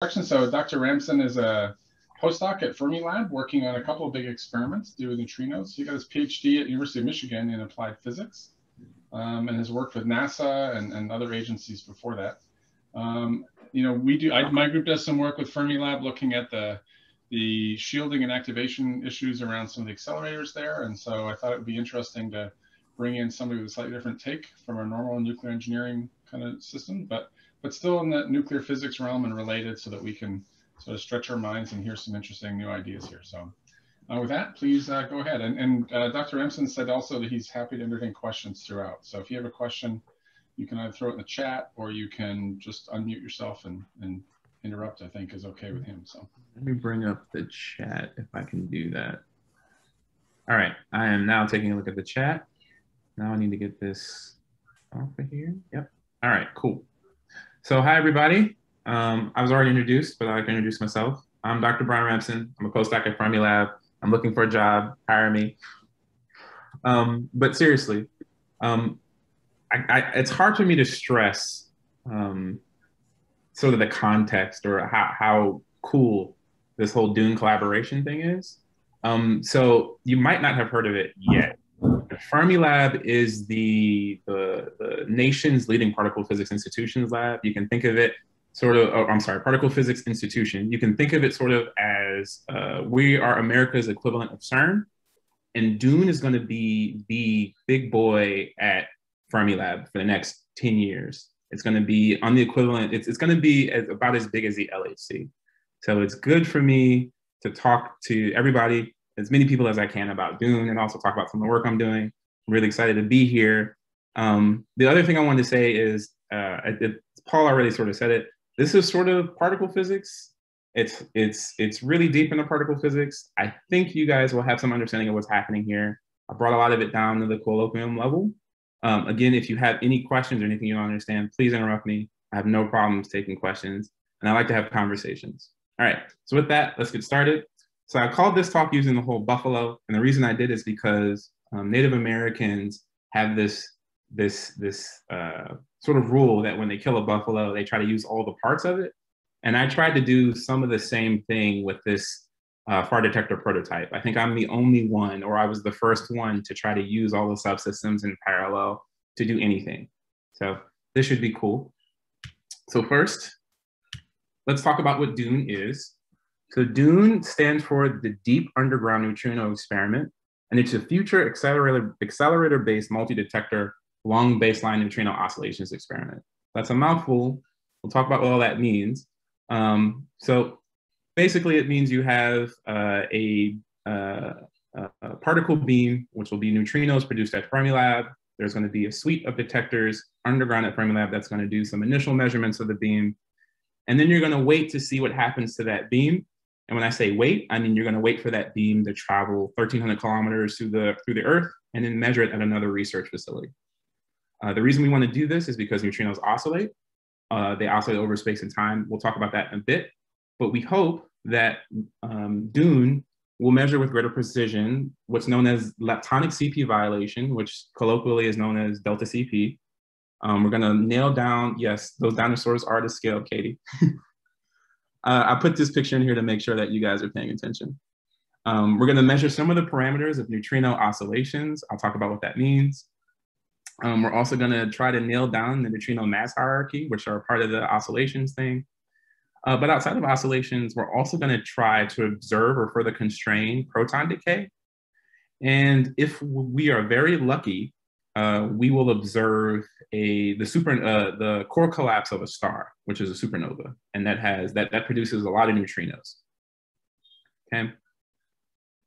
So Dr. Ramson is a postdoc at Fermilab working on a couple of big experiments to with neutrinos. He got his PhD at University of Michigan in applied physics um, and has worked with NASA and, and other agencies before that. Um, you know, we do, I, my group does some work with Fermilab looking at the, the shielding and activation issues around some of the accelerators there. And so I thought it would be interesting to bring in somebody with a slightly different take from our normal nuclear engineering kind of system, but but still in the nuclear physics realm and related so that we can sort of stretch our minds and hear some interesting new ideas here. So uh, with that, please uh, go ahead. And, and uh, Dr. Ramson said also that he's happy to entertain questions throughout. So if you have a question, you can either throw it in the chat or you can just unmute yourself and, and interrupt, I think is okay with him. So let me bring up the chat if I can do that. All right, I am now taking a look at the chat. Now I need to get this off of here. Yep. All right, cool. So hi, everybody. Um, I was already introduced, but I can introduce myself. I'm Dr. Bryan Ramson. I'm a postdoc at Fermilab. I'm looking for a job. Hire me. Um, but seriously, um, I, I, it's hard for me to stress um, sort of the context or how, how cool this whole Dune collaboration thing is. Um, so you might not have heard of it yet. Fermilab is the, the, the, nation's leading particle physics institutions lab. You can think of it sort of, oh, I'm sorry, particle physics institution. You can think of it sort of as uh, we are America's equivalent of CERN. And Dune is going to be the big boy at Fermilab for the next 10 years. It's going to be on the equivalent, it's, it's going to be as, about as big as the LHC. So it's good for me to talk to everybody as many people as I can about Dune and also talk about some of the work I'm doing. I'm really excited to be here. Um, the other thing I wanted to say is, uh, it, Paul already sort of said it. This is sort of particle physics. It's it's it's really deep into particle physics. I think you guys will have some understanding of what's happening here. I brought a lot of it down to the colloquium level. Um, again, if you have any questions or anything you don't understand, please interrupt me. I have no problems taking questions, and I like to have conversations. All right, so with that, let's get started. So I called this talk using the whole buffalo, and the reason I did is because um, Native Americans have this this this uh, sort of rule that when they kill a buffalo, they try to use all the parts of it. And I tried to do some of the same thing with this uh, far detector prototype. I think I'm the only one, or I was the first one to try to use all the subsystems in parallel to do anything. So this should be cool. So first, let's talk about what Dune is. So DUNE stands for the Deep Underground Neutrino Experiment, and it's a future accelerator, accelerator-based multi-detector long baseline neutrino oscillations experiment. That's a mouthful. We'll talk about what all that means. Um, so basically it means you have uh, a, uh, a, particle beam, which will be neutrinos produced at Fermilab. There's gonna be a suite of detectors underground at Fermilab that's gonna do some initial measurements of the beam. And then you're gonna wait to see what happens to that beam and when I say wait, I mean you're going to wait for that beam to travel 1,300 kilometers through the through the Earth and then measure it at another research facility. Uh, the reason we want to do this is because neutrinos oscillate. Uh, they oscillate over space and time. We'll talk about that in a bit. But we hope that um, Dune will measure with greater precision what's known as leptonic CP violation, which colloquially is known as delta CP. Um, we're going to nail down, yes, those dinosaurs are to scale, Katie. Uh, I put this picture in here to make sure that you guys are paying attention. Um, we're gonna measure some of the parameters of neutrino oscillations. I'll talk about what that means. Um, we're also gonna try to nail down the neutrino mass hierarchy, which are part of the oscillations thing. Uh, but outside of oscillations, we're also gonna try to observe or further constrain proton decay. And if we are very lucky, uh, we will observe a the super uh, the core collapse of a star, which is a supernova, and that has that that produces a lot of neutrinos. Okay,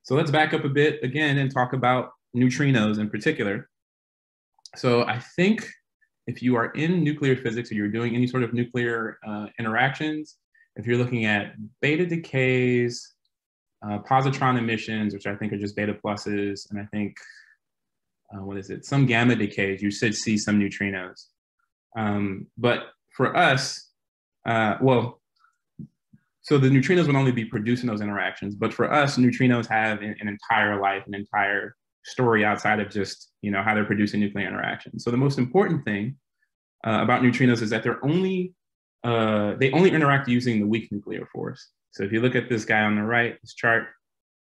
so let's back up a bit again and talk about neutrinos in particular. So I think if you are in nuclear physics or you're doing any sort of nuclear uh, interactions, if you're looking at beta decays, uh, positron emissions, which I think are just beta pluses, and I think uh, what is it, some gamma decays, you should see some neutrinos. Um, but for us, uh, well, so the neutrinos would only be producing those interactions. But for us, neutrinos have an, an, entire life, an entire story outside of just you know how they're producing nuclear interactions. So the most important thing uh, about neutrinos is that they're only uh, they only interact using the weak nuclear force. So if you look at this guy on the right, this chart,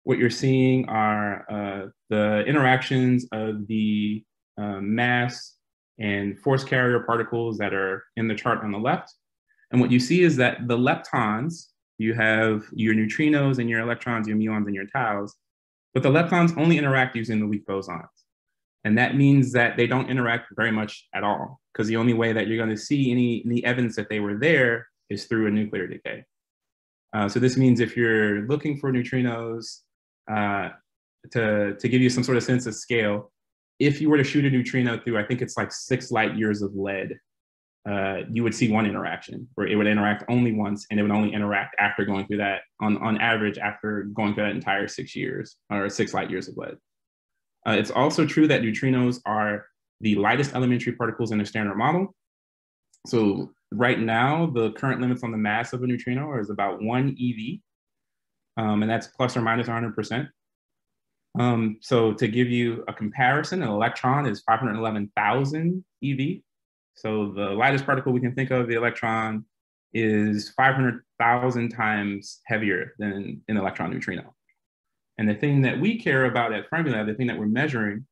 what you're seeing are uh, the interactions of the uh, mass and force carrier particles that are in the chart on the left. And what you see is that the leptons, you have your neutrinos and your electrons, your muons and your taus, but the leptons only interact using the weak bosons. And that means that they don't interact very much at all, because the only way that you're going to see any, any evidence that they were there is through a nuclear decay. Uh, so this means if you're looking for neutrinos uh, to, to give you some sort of sense of scale, if you were to shoot a neutrino through, I think it's like six light years of lead, uh, you would see one interaction where it would interact only once and it would only interact after going through that on, on average after going through that entire six years or six light years of lead. Uh, it's also true that neutrinos are the lightest elementary particles in a standard model. So right now, the current limits on the mass of a neutrino is about one EV, um, and that's plus or minus 100%. Um, so to give you a comparison, an electron is 511,000 EV. So the lightest particle we can think of, the electron, is 500,000 times heavier than an electron neutrino. And the thing that we care about at Fermilab, the thing that we're measuring,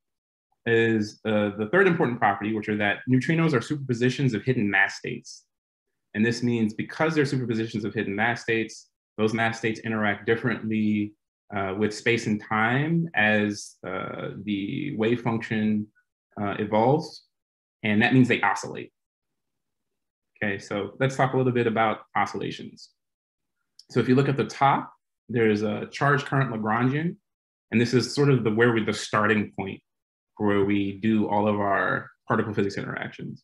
is uh, the third important property, which are that neutrinos are superpositions of hidden mass states. And this means because they're superpositions of hidden mass states, those mass states interact differently uh, with space and time as uh, the wave function uh, evolves. And that means they oscillate. Okay, so let's talk a little bit about oscillations. So if you look at the top, there's a charge current Lagrangian, and this is sort of the where we the starting point where we do all of our particle physics interactions.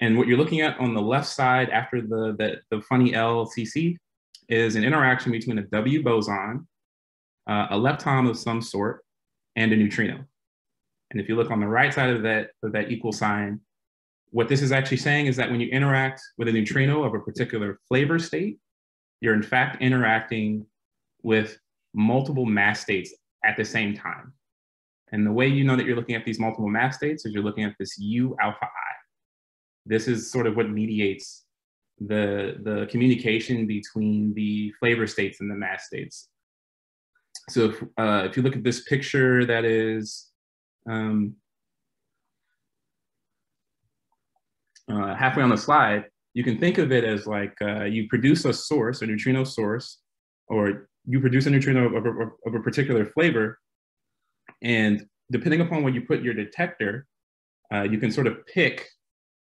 And what you're looking at on the left side after the, the, the funny LCC is an interaction between a W boson, uh, a lepton of some sort, and a neutrino. And if you look on the right side of that, of that equal sign, what this is actually saying is that when you interact with a neutrino of a particular flavor state, you're in fact interacting with multiple mass states at the same time. And the way you know that you're looking at these multiple mass states is you're looking at this U alpha I. This is sort of what mediates the, the communication between the flavor states and the mass states. So if, uh, if you look at this picture that is um, uh, halfway on the slide, you can think of it as like uh, you produce a source, a neutrino source, or you produce a neutrino of a, of a particular flavor, and depending upon what you put your detector, uh, you can sort of pick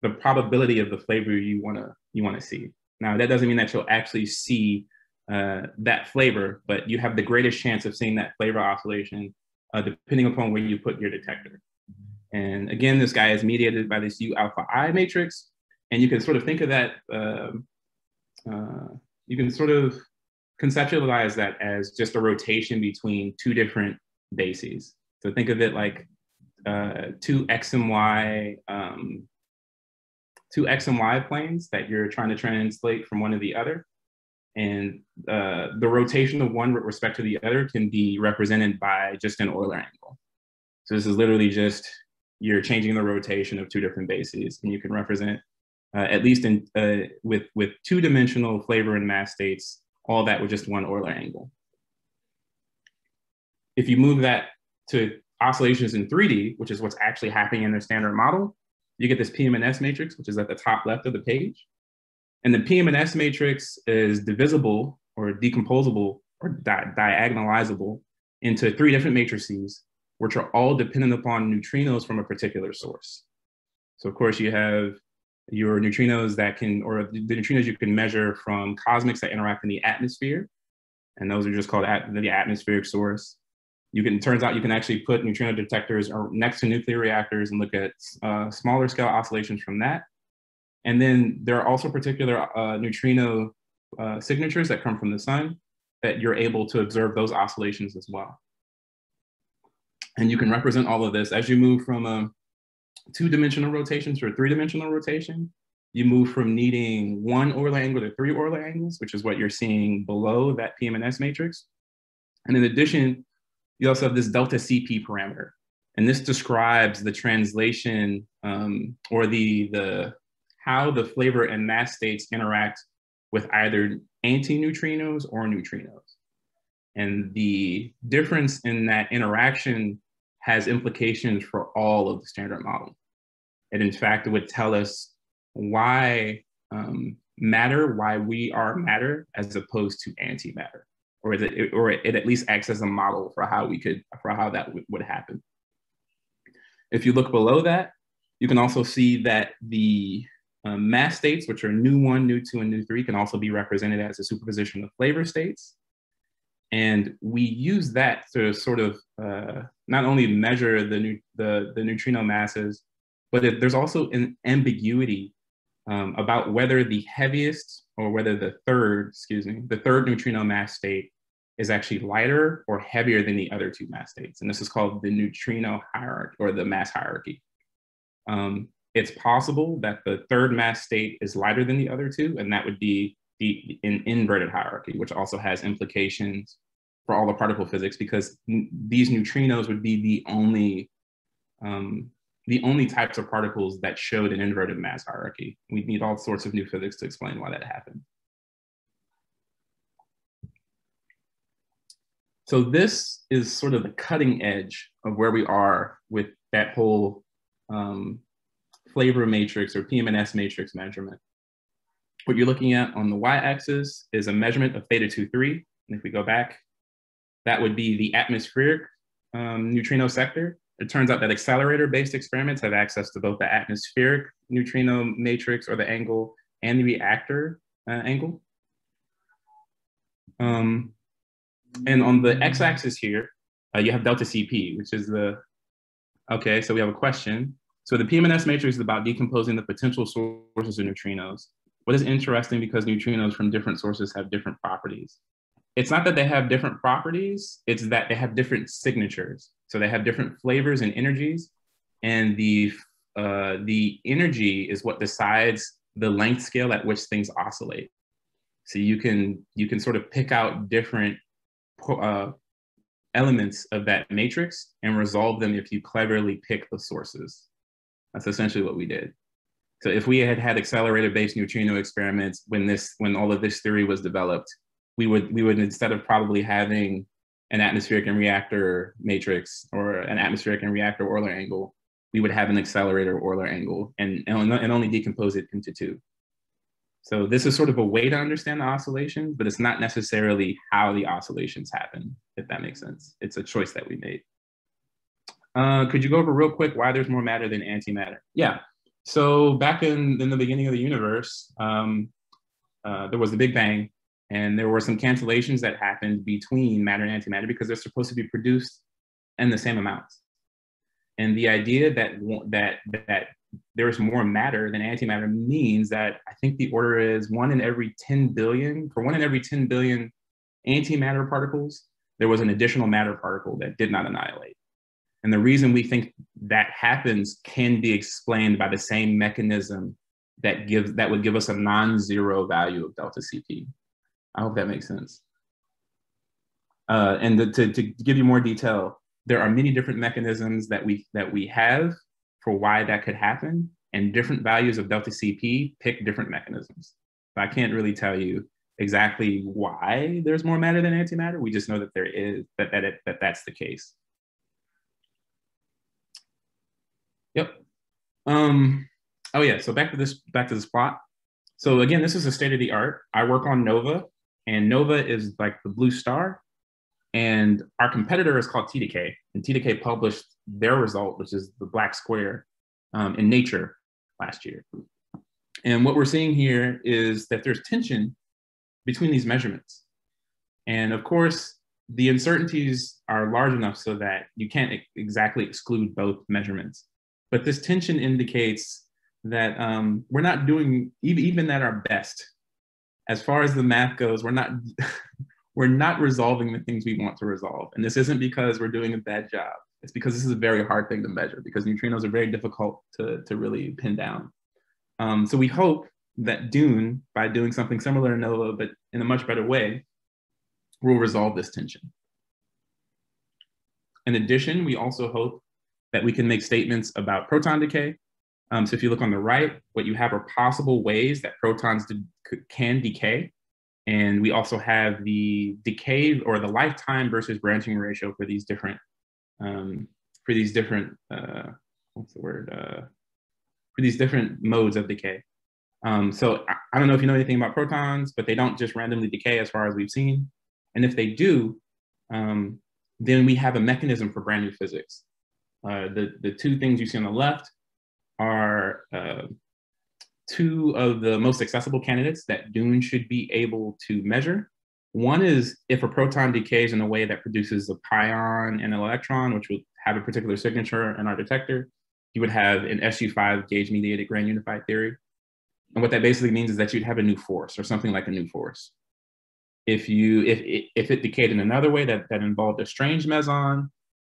the probability of the flavor you want to you want to see. Now that doesn't mean that you'll actually see uh, that flavor, but you have the greatest chance of seeing that flavor oscillation uh, depending upon where you put your detector. And again, this guy is mediated by this U alpha I matrix, and you can sort of think of that. Um, uh, you can sort of conceptualize that as just a rotation between two different bases. So think of it like uh, two x and y, um, two x and y planes that you're trying to translate from one to the other. And uh, the rotation of one with respect to the other can be represented by just an Euler angle. So this is literally just you're changing the rotation of two different bases, and you can represent uh, at least in uh, with with two dimensional flavor and mass states all that with just one Euler angle. If you move that to oscillations in 3D, which is what's actually happening in the standard model, you get this PMNS matrix, which is at the top left of the page. And the PMNS matrix is divisible or decomposable or di diagonalizable into three different matrices, which are all dependent upon neutrinos from a particular source. So of course you have your neutrinos that can, or the neutrinos you can measure from cosmics that interact in the atmosphere. And those are just called at, the atmospheric source. You can, turns out you can actually put neutrino detectors next to nuclear reactors and look at uh, smaller scale oscillations from that. And then there are also particular uh, neutrino uh, signatures that come from the sun that you're able to observe those oscillations as well. And you can represent all of this as you move from a two-dimensional rotations to a three-dimensional rotation. You move from needing one Euler angle to three Euler angles, which is what you're seeing below that PMNS matrix. And in addition, you also have this delta CP parameter. And this describes the translation um, or the, the how the flavor and mass states interact with either antineutrinos or neutrinos. And the difference in that interaction has implications for all of the standard model. And in fact, it would tell us why um, matter, why we are matter, as opposed to antimatter, or it, or it at least acts as a model for how we could, for how that would happen. If you look below that, you can also see that the um, mass states, which are nu one, nu two, and nu three, can also be represented as a superposition of flavor states. And we use that to sort of uh, not only measure the, the, the neutrino masses, but it, there's also an ambiguity um, about whether the heaviest or whether the third, excuse me, the third neutrino mass state is actually lighter or heavier than the other two mass states. And this is called the neutrino hierarchy or the mass hierarchy. Um, it's possible that the third mass state is lighter than the other two, and that would be the an inverted hierarchy, which also has implications for all the particle physics because these neutrinos would be the only um, the only types of particles that showed an inverted mass hierarchy. We'd need all sorts of new physics to explain why that happened. So this is sort of the cutting edge of where we are with that whole um, flavor matrix or PMNS matrix measurement. What you're looking at on the y-axis is a measurement of theta 23. And if we go back, that would be the atmospheric um, neutrino sector. It turns out that accelerator-based experiments have access to both the atmospheric neutrino matrix or the angle and the reactor uh, angle. Um, and on the x-axis here, uh, you have delta CP, which is the, okay, so we have a question. So the PMNS matrix is about decomposing the potential sources of neutrinos. What is interesting because neutrinos from different sources have different properties. It's not that they have different properties, it's that they have different signatures. So they have different flavors and energies. And the, uh, the energy is what decides the length scale at which things oscillate. So you can, you can sort of pick out different uh, elements of that matrix and resolve them if you cleverly pick the sources. That's essentially what we did. So if we had had accelerator-based neutrino experiments when this, when all of this theory was developed, we would we would instead of probably having an atmospheric and reactor matrix or an atmospheric and reactor Euler angle, we would have an accelerator Euler angle and, and, and only decompose it into two. So this is sort of a way to understand the oscillation, but it's not necessarily how the oscillations happen, if that makes sense. It's a choice that we made. Uh, could you go over real quick why there's more matter than antimatter? Yeah. So back in, in the beginning of the universe, um, uh, there was the Big Bang, and there were some cancellations that happened between matter and antimatter because they're supposed to be produced in the same amounts. And the idea that that that there's more matter than antimatter means that I think the order is one in every 10 billion. For one in every 10 billion antimatter particles, there was an additional matter particle that did not annihilate. And the reason we think that happens can be explained by the same mechanism that gives that would give us a non-zero value of delta CP. I hope that makes sense. Uh, and the, to, to give you more detail, there are many different mechanisms that we that we have for why that could happen, and different values of delta CP pick different mechanisms. So I can't really tell you exactly why there's more matter than antimatter. We just know that there is that that it, that that's the case. Yep. Um, oh yeah, so back to this, back to this plot. So again, this is a state of the art. I work on NOVA and NOVA is like the blue star. And our competitor is called T2K and T2K published their result, which is the black square um, in Nature last year. And what we're seeing here is that there's tension between these measurements. And of course, the uncertainties are large enough so that you can't exactly exclude both measurements. But this tension indicates that um, we're not doing even, even at our best. As far as the math goes, we're not we're not resolving the things we want to resolve. And this isn't because we're doing a bad job. It's because this is a very hard thing to measure because neutrinos are very difficult to, to really pin down. Um, so we hope that Dune, by doing something similar to NOVA, but in a much better way, will resolve this tension. In addition, we also hope that we can make statements about proton decay Um, so if you look on the right, what you have are possible ways that protons can decay. And we also have the decay or the lifetime versus branching ratio for these different, um, for these different, uh, what's the word? Uh, for these different modes of decay. Um, so I, I, don't know if you know anything about protons, but they don't just randomly decay as far as we've seen. And if they do, um, then we have a mechanism for brand new physics. Uh, the, the two things you see on the left are uh, two of the most accessible candidates that Dune should be able to measure. One is if a proton decays in a way that produces a pion and an electron, which would have a particular signature in our detector, you would have an SU5 gauge mediated grand unified theory. And what that basically means is that you'd have a new force or something like a new force. If you if if it decayed in another way that that involved a strange meson,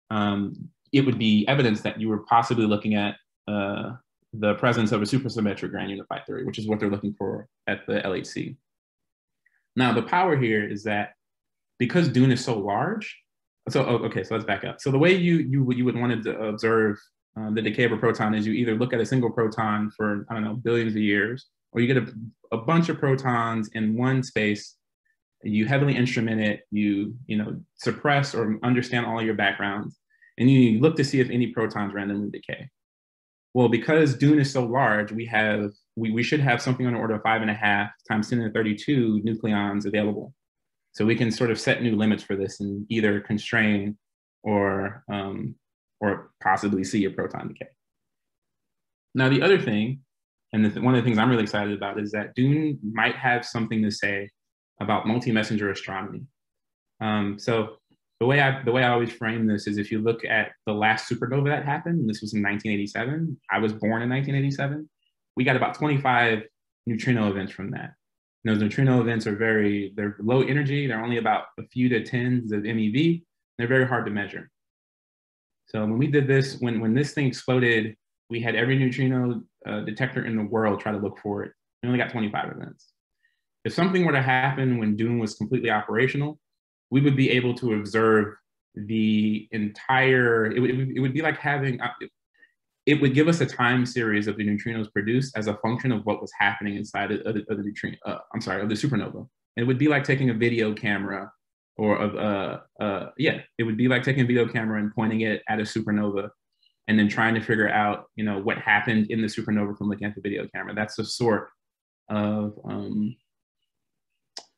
um, it would be evidence that you were possibly looking at uh, the presence of a supersymmetric grand unified theory, which is what they're looking for at the LHC. Now, the power here is that because Dune is so large, so oh, okay, so let's back up. So the way you you you would want to observe um, the decay of a proton is you either look at a single proton for I don't know billions of years, or you get a, a bunch of protons in one space. You heavily instrument it, you you know suppress or understand all your backgrounds, and you look to see if any protons randomly decay. Well, because Dune is so large, we have we, we should have something on the order of five and a half times 10 to the 32 nucleons available. So we can sort of set new limits for this and either constrain or um, or possibly see a proton decay. Now, the other thing, and the, one of the things I'm really excited about is that Dune might have something to say about multi-messenger astronomy. Um, so the way I the way I always frame this is if you look at the last supernova that happened, this was in 1987. I was born in 1987. We got about 25 neutrino events from that. And those neutrino events are very they're low energy. They're only about a few to tens of MeV. They're very hard to measure. So when we did this, when when this thing exploded, we had every neutrino uh, detector in the world try to look for it. We only got 25 events. If something were to happen when Dune was completely operational, we would be able to observe the entire, it would, it would be like having, uh, it would give us a time series of the neutrinos produced as a function of what was happening inside of the, of the neutrino, uh, I'm sorry, of the supernova. It would be like taking a video camera or of, uh, uh, yeah, it would be like taking a video camera and pointing it at a supernova and then trying to figure out, you know, what happened in the supernova from looking at the video camera. That's the sort of um,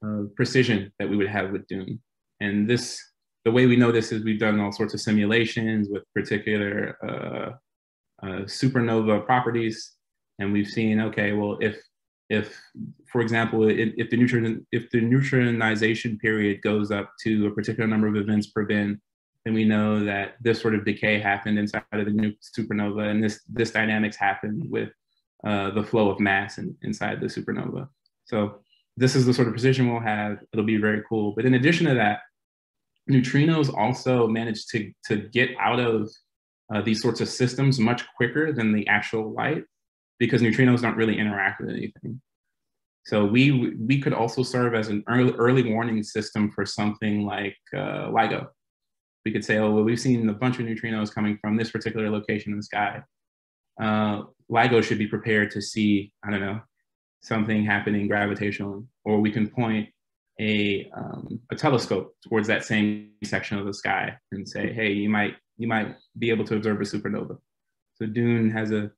uh, precision that we would have with Dune. And this, the way we know this is we've done all sorts of simulations with particular uh, uh, supernova properties. And we've seen, okay, well, if, if for example, if, if the neutron, if the neutronization period goes up to a particular number of events per bin, then we know that this sort of decay happened inside of the supernova, and this this dynamics happened with uh, the flow of mass in, inside the supernova. So this is the sort of precision we'll have. It'll be very cool. But in addition to that, neutrinos also manage to, to get out of uh, these sorts of systems much quicker than the actual light because neutrinos don't really interact with anything. So we, we could also serve as an early, early warning system for something like uh, LIGO. We could say, oh, well, we've seen a bunch of neutrinos coming from this particular location in the sky. Uh, LIGO should be prepared to see, I don't know, something happening gravitationally, or we can point a, um, a telescope towards that same section of the sky and say, hey, you might, you might be able to observe a supernova. So Dune has a,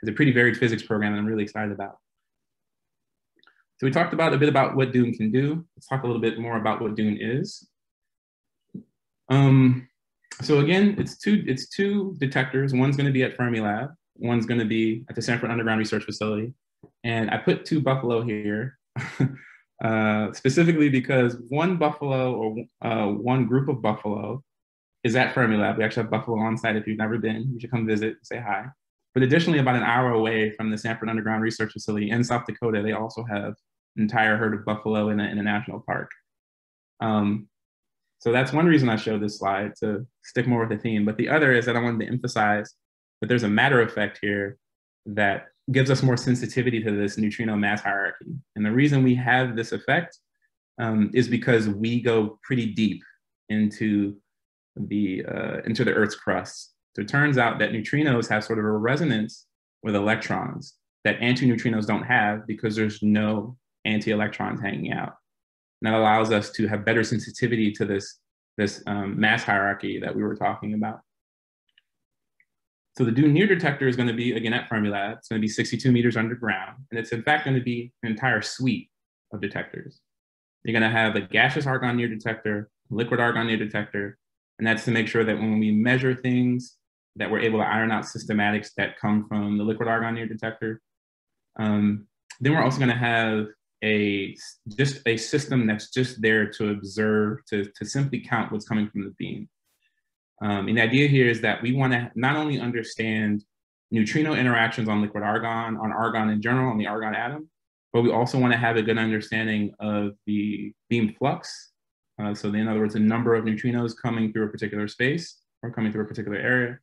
has a pretty varied physics program that I'm really excited about. So we talked about a bit about what Dune can do. Let's talk a little bit more about what Dune is. Um, so again, it's two, it's two detectors. One's gonna be at Fermilab. One's gonna be at the Sanford Underground Research Facility. And I put two buffalo here. Uh, specifically because one buffalo or uh, one group of buffalo is at Fermilab. We actually have buffalo on site. If you've never been, you should come visit, say hi. But additionally, about an hour away from the Sanford Underground Research Facility in South Dakota, they also have an entire herd of buffalo in a, in a national park. Um, so that's one reason I showed this slide to stick more with the theme. But the other is that I wanted to emphasize that there's a matter effect here that gives us more sensitivity to this neutrino mass hierarchy. And the reason we have this effect um, is because we go pretty deep into the, uh, into the Earth's crust. So it turns out that neutrinos have sort of a resonance with electrons that antineutrinos don't have because there's no anti-electrons hanging out. And that allows us to have better sensitivity to this, this um, mass hierarchy that we were talking about. So the Dune Near detector is going to be, again, at Fermilab. It's going to be 62 meters underground. And it's in fact going to be an entire suite of detectors. You're going to have a gaseous argon near detector, liquid argon near detector, and that's to make sure that when we measure things, that we're able to iron out systematics that come from the liquid argon near detector. Um, then we're also going to have a just a system that's just there to observe, to, to simply count what's coming from the beam. Um, and the idea here is that we want to not only understand neutrino interactions on liquid argon, on argon in general, on the argon atom, but we also want to have a good understanding of the beam flux. Uh, so in other words, the number of neutrinos coming through a particular space or coming through a particular area,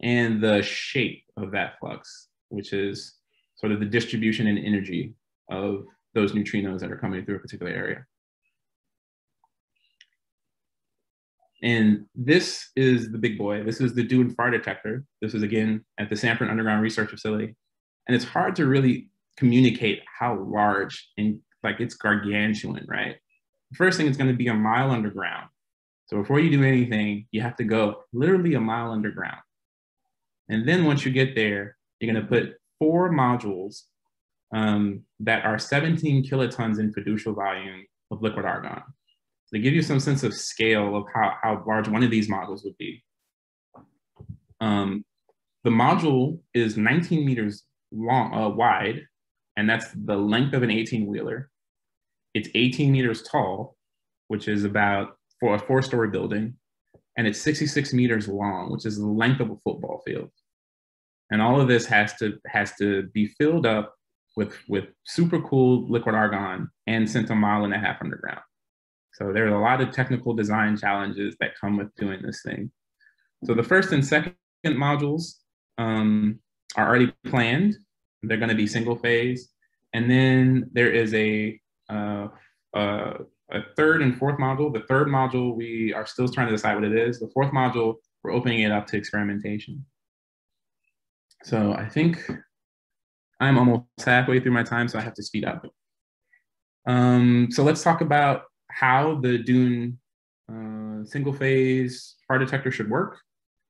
and the shape of that flux, which is sort of the distribution and energy of those neutrinos that are coming through a particular area. And this is the big boy. This is the Dune far detector. This is again at the Sanford Underground Research Facility. And it's hard to really communicate how large and like it's gargantuan, right? The first thing is going to be a mile underground. So before you do anything, you have to go literally a mile underground. And then once you get there, you're going to put four modules um, that are 17 kilotons in fiducial volume of liquid argon to give you some sense of scale of how, how large one of these modules would be. Um, the module is 19 meters long, uh, wide, and that's the length of an 18 wheeler. It's 18 meters tall, which is about for a four story building, and it's 66 meters long, which is the length of a football field. And all of this has to has to be filled up with with super cooled liquid argon and sent a mile and a half underground. So there are a lot of technical design challenges that come with doing this thing. So the first and second modules um, are already planned. They're going to be single phase. And then there is a, uh, uh, a third and fourth module. The third module, we are still trying to decide what it is. The fourth module, we're opening it up to experimentation. So I think I'm almost halfway through my time, so I have to speed up. Um, so let's talk about how the Dune uh, single phase far detector should work.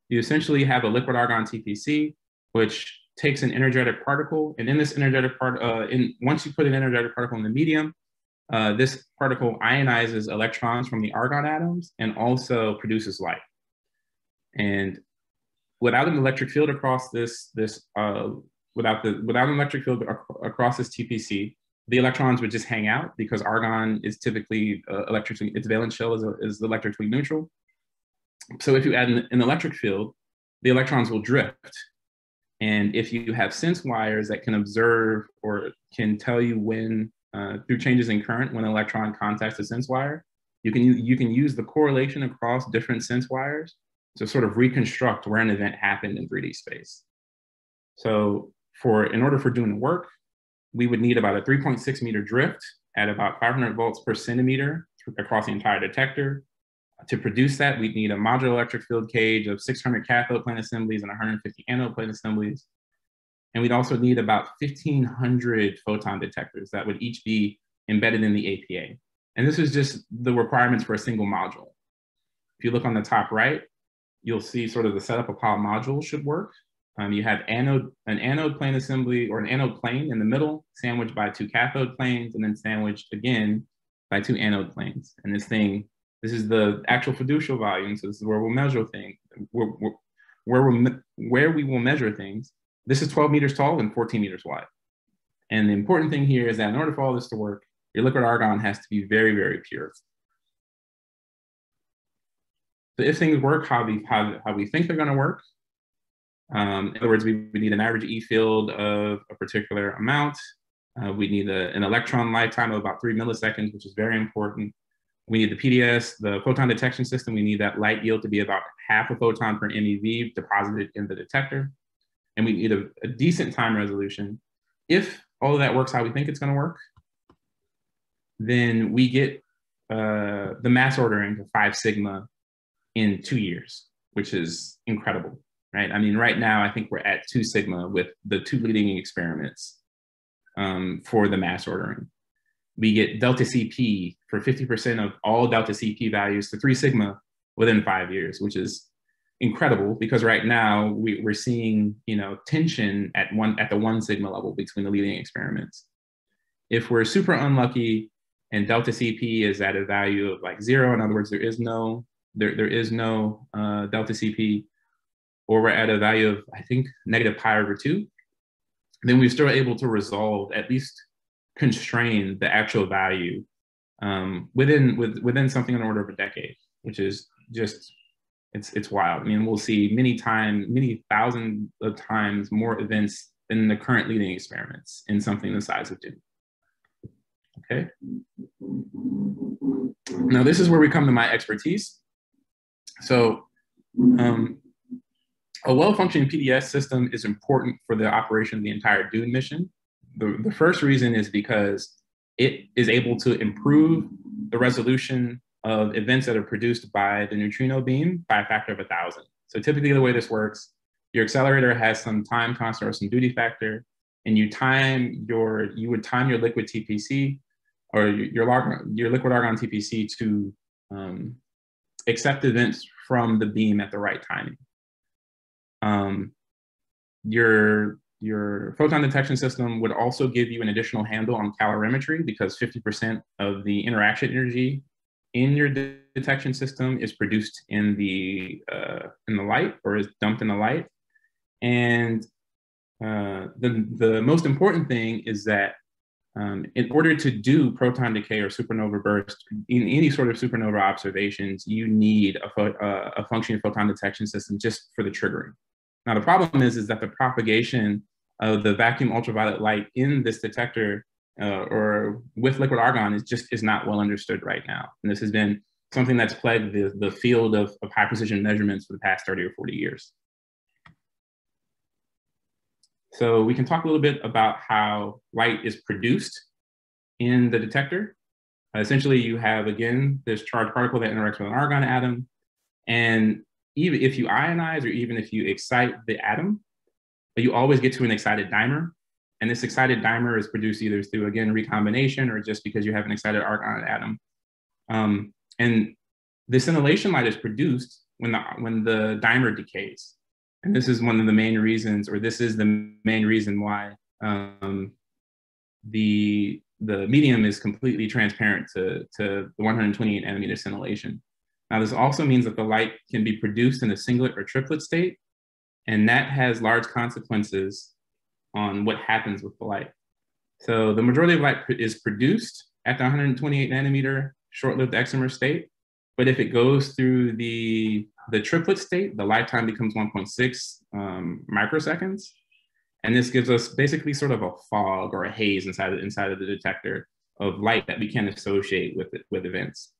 You essentially have a liquid argon TPC, which takes an energetic particle, and in this energetic part, uh, in once you put an energetic particle in the medium, uh, this particle ionizes electrons from the argon atoms and also produces light. And without an electric field across this, this uh, without the without an electric field ac across this TPC, the electrons would just hang out because argon is typically uh, electrically, its valence shell is, is electrically neutral. So if you add an, an, electric field, the electrons will drift. And if you have sense wires that can observe or can tell you when, uh, through changes in current, when an electron contacts a sense wire, you can, you can use the correlation across different sense wires to sort of reconstruct where an event happened in 3D space. So for, in order for doing the work, we would need about a 3.6 meter drift at about 500 volts per centimeter across the entire detector. To produce that, we'd need a modular electric field cage of 600 cathode plane assemblies and 150 anode plane assemblies. And we'd also need about 1,500 photon detectors that would each be embedded in the APA. And this is just the requirements for a single module. If you look on the top right, you'll see sort of the setup of how a module should work. Um, you have anode, an anode plane assembly or an anode plane in the middle, sandwiched by two cathode planes, and then sandwiched again by two anode planes. And this thing, this is the actual fiducial volume. So this is where we'll measure things, where, where, we where we will measure things. This is 12 meters tall and 14 meters wide. And the important thing here is that in order for all this to work, your liquid argon has to be very, very pure. So if things work how we, how, how we think they're gonna work, um, in other words, we, we need an average E field of a particular amount. Uh, we need a, an electron lifetime of about three milliseconds, which is very important. We need the PDS, the photon detection system. We need that light yield to be about half a photon per MeV deposited in the detector. And we need a, a decent time resolution. If all of that works how we think it's going to work, then we get uh, the mass ordering to five sigma in two years, which is incredible. Right? I mean, right now, I think we're at two sigma with the two leading experiments um, for the mass ordering. We get delta CP for 50% of all delta CP values to three sigma within five years, which is incredible because right now we, we're seeing you know tension at one at the one sigma level between the leading experiments. If we're super unlucky and delta CP is at a value of like zero, in other words, there is no there, there is no uh, delta CP, or we're at a value of, I think, negative pi over two, then we're still able to resolve, at least constrain the actual value um, within, with, within something in the order of a decade, which is just, it's, it's wild. I mean, we'll see many times, many thousands of times more events than the current leading experiments in something the size of two. Okay. Now, this is where we come to my expertise. So um, a well-functioning PDS system is important for the operation of the entire DUNE mission. The, the first reason is because it is able to improve the resolution of events that are produced by the neutrino beam by a factor of a thousand. So typically the way this works, your accelerator has some time constant or some duty factor, and you time your, you would time your liquid TPC or your, your liquid argon TPC to um, accept events from the beam at the right timing. Um, your, your photon detection system would also give you an additional handle on calorimetry because 50% of the interaction energy in your de detection system is produced in the, uh, in the light or is dumped in the light. And uh, the, the most important thing is that um, in order to do proton decay or supernova burst in any sort of supernova observations, you need a, uh, a functioning photon detection system just for the triggering. Now, the problem is, is that the propagation of the vacuum ultraviolet light in this detector uh, or with liquid argon is just is not well understood right now. And this has been something that's plagued the, the field of, of high precision measurements for the past 30 or 40 years. So we can talk a little bit about how light is produced in the detector. Uh, essentially, you have, again, this charged particle that interacts with an argon atom. And even if you ionize or even if you excite the atom, you always get to an excited dimer. And this excited dimer is produced either through, again, recombination or just because you have an excited argon atom. Um, and the scintillation light is produced when the, when the dimer decays. And this is one of the main reasons, or this is the main reason why um, the the medium is completely transparent to, to the 128 nanometer scintillation. Now, this also means that the light can be produced in a singlet or triplet state, and that has large consequences on what happens with the light. So the majority of light is produced at the 128 nanometer short-lived excimer state, but if it goes through the the triplet state, the lifetime becomes 1.6 um, microseconds. And this gives us basically sort of a fog or a haze inside of, inside of the detector of light that we can associate with, it, with events.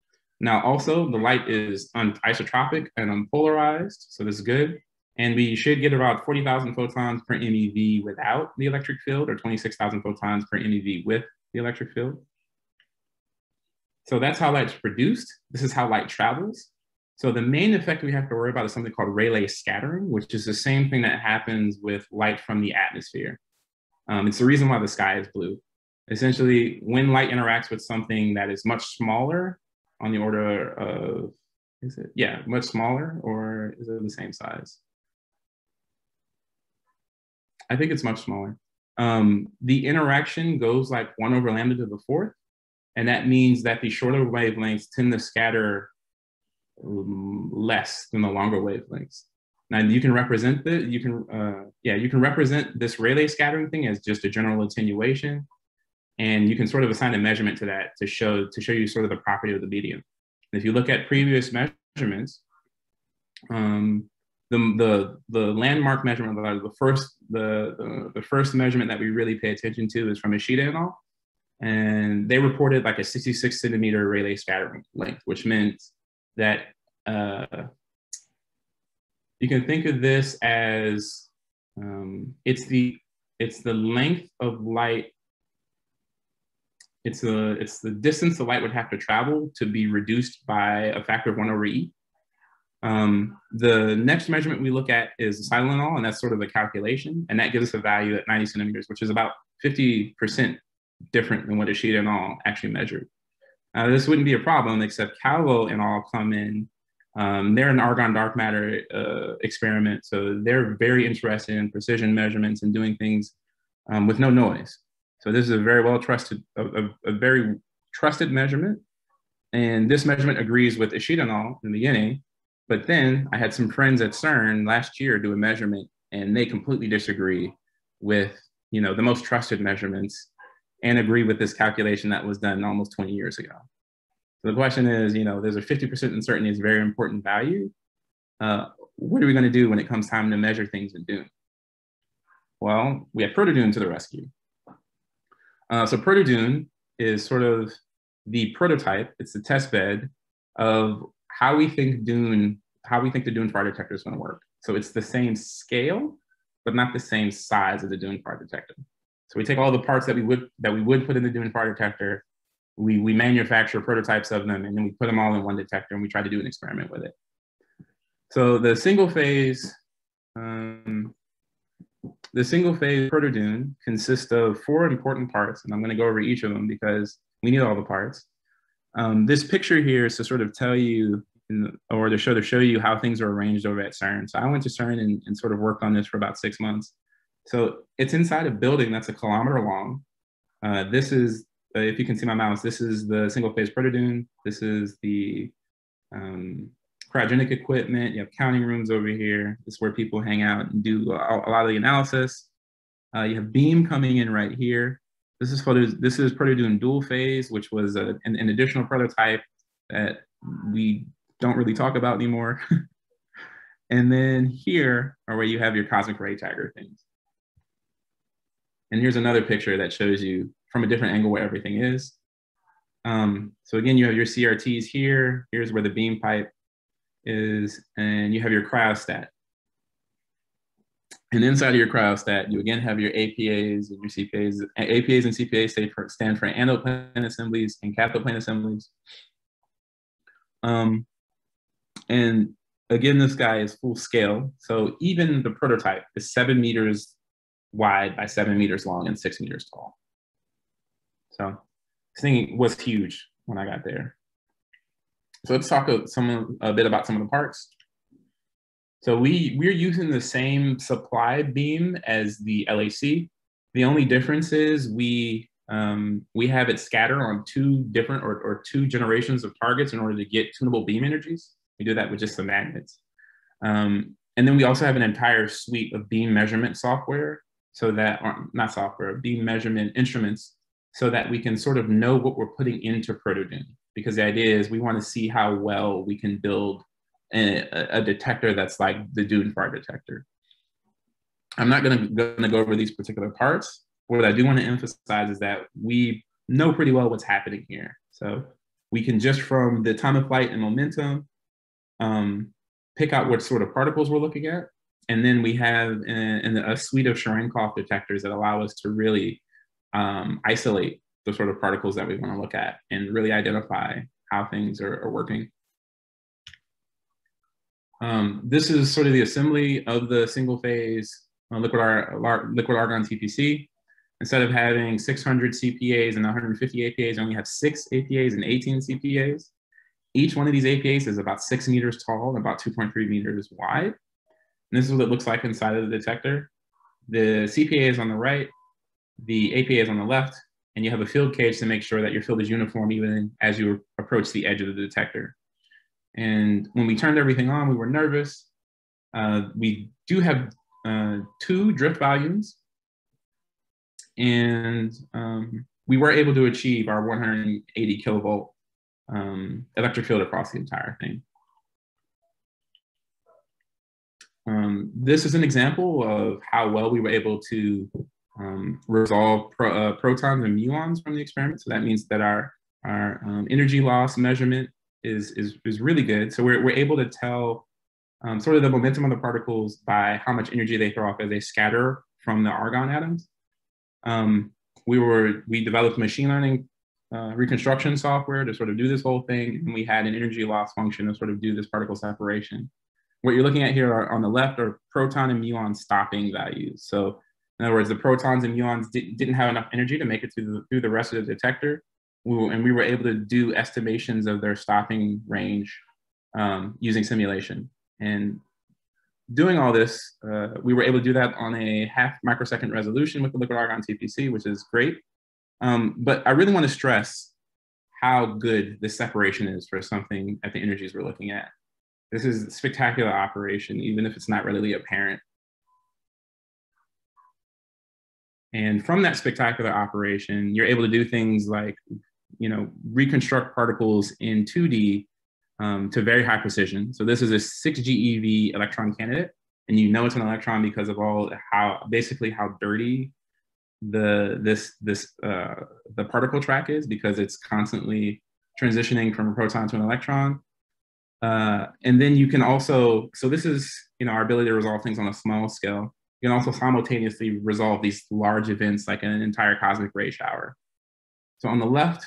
Now, also, the light is isotropic and unpolarized, so this is good. And we should get about 40,000 photons per MeV without the electric field or 26,000 photons per MeV with the electric field. So that's how light's produced. This is how light travels. So the main effect we have to worry about is something called Rayleigh scattering, which is the same thing that happens with light from the atmosphere. Um, it's the reason why the sky is blue. Essentially, when light interacts with something that is much smaller on the order of, is it? Yeah, much smaller, or is it the same size? I think it's much smaller. Um, the interaction goes like one over lambda to the fourth. And that means that the shorter wavelengths tend to scatter um, less than the longer wavelengths. Now you can represent the, you can, uh, yeah, you can represent this Rayleigh scattering thing as just a general attenuation. And you can sort of assign a measurement to that to show, to show you sort of the property of the medium. And if you look at previous measurements, um, the, the, the landmark measurement, the first, the, the, the first measurement that we really pay attention to is from Ishida and all. And they reported like a 66 centimeter Rayleigh scattering length, which meant that uh, you can think of this as um, it's the it's the length of light it's the it's the distance the light would have to travel to be reduced by a factor of one over e Um, the next measurement we look at is Silenol, and that's sort of the calculation, and that gives us a value at 90 centimeters, which is about 50% different than what Ishida actually measured. Uh, this wouldn't be a problem, except Calvo and all come in. Um, they're an argon dark matter uh, experiment, so they're very interested in precision measurements and doing things um, with no noise. So this is a very well trusted, a, a, a, very trusted measurement. And this measurement agrees with Ishida in the beginning, but then I had some friends at CERN last year do a measurement and they completely disagree with, you know, the most trusted measurements and agree with this calculation that was done almost 20 years ago. So the question is, you know, there's a 50% uncertainty is a very important value. Uh, what are we going to do when it comes time to measure things in Dune? Well, we have ProtoDune to the rescue. Uh, so ProtoDune is sort of the prototype, it's the test bed of how we think Dune, how we think the Dune far detector is going to work. So it's the same scale, but not the same size as the Dune far detector. So we take all the parts that we would that we would put in the Dune far detector, we we manufacture prototypes of them, and then we put them all in one detector, and we try to do an experiment with it. So the single phase, um, the single phase protodune consists of four important parts, and I'm going to go over each of them because we need all the parts. Um, this picture here is to sort of tell you, the, or to show to show you how things are arranged over at CERN. So I went to CERN and, and sort of worked on this for about six months. So it's inside a building that's a kilometer long. Uh, this is, uh, if you can see my mouse, this is the single phase protodune. This is the um, cryogenic equipment. You have counting rooms over here. Is where people hang out and do a, lot of the analysis. Uh, you have beam coming in right here. This is photo, this is protodune dual phase, which was a, an, an additional prototype that we don't really talk about anymore. and then here are where you have your cosmic ray tagger things. And here's another picture that shows you from a different angle where everything is. Um, so again, you have your CRTs here. Here's where the beam pipe is, and you have your cryostat. And inside of your cryostat, you again have your APAs and your CPAs. APAs and CPAs stand for, stand for anode plane assemblies and cathode plane assemblies. Um, and again, this guy is full scale. So even the prototype is seven meters wide by seven meters long and six meters tall. So this thing was huge when I got there. So let's talk a, some, a bit about some of the parts. So we, we're using the same supply beam as the LHC. The only difference is we, um, we have it scatter on two different or, or two generations of targets in order to get tunable beam energies. We do that with just the magnets. Um, and then we also have an entire suite of beam measurement software so that, not software, beam measurement instruments so that we can sort of know what we're putting into ProtoDune. Because the idea is we want to see how well we can build a, a detector that's like the Dune far detector. I'm not going to go over these particular parts. What I do want to emphasize is that we know pretty well what's happening here. So we can just from the time of flight and momentum um, pick out what sort of particles we're looking at. And then we have a, a suite of Cherenkov detectors that allow us to really um, isolate the sort of particles that we want to look at and really identify how things are, are working. Um, this is sort of the assembly of the single phase uh, liquid, ar liquid argon TPC. Instead of having 600 CPAs and 150 APAs, I only have six APAs and 18 CPAs. Each one of these APAs is about six meters tall and about 2.3 meters wide. And this is what it looks like inside of the detector. The CPA is on the right, the APA is on the left, and you have a field cage to make sure that your field is uniform even as you approach the edge of the detector. And when we turned everything on, we were nervous. Uh, we do have uh, two drift volumes, and um, we were able to achieve our 180 kilovolt um, electric field across the entire thing. Um, this is an example of how well we were able to um, resolve pro, uh, protons and muons from the experiment. So that means that our, our um, energy loss measurement is, is, is really good. So we're, we're able to tell um, sort of the momentum of the particles by how much energy they throw off as they scatter from the argon atoms. Um, we were we developed machine learning uh, reconstruction software to sort of do this whole thing. And we had an energy loss function to sort of do this particle separation. What you're looking at here are, on the left are proton and muon stopping values. So in other words, the protons and muons di didn't have enough energy to make it through the, through the rest of the detector. We were, and we were able to do estimations of their stopping range um, using simulation. And doing all this, uh, we were able to do that on a half microsecond resolution with the liquid argon TPC, which is great. Um, but I really want to stress how good this separation is for something at the energies we're looking at. This is a spectacular operation, even if it's not readily apparent. And from that spectacular operation, you're able to do things like, you know, reconstruct particles in 2D um, to very high precision. So this is a 6 GeV electron candidate, and you know it's an electron because of all how basically how dirty the this this uh, the particle track is because it's constantly transitioning from a proton to an electron. Uh, and then you can also so this is you know our ability to resolve things on a small scale. You can also simultaneously resolve these large events like an entire cosmic ray shower. So on the left,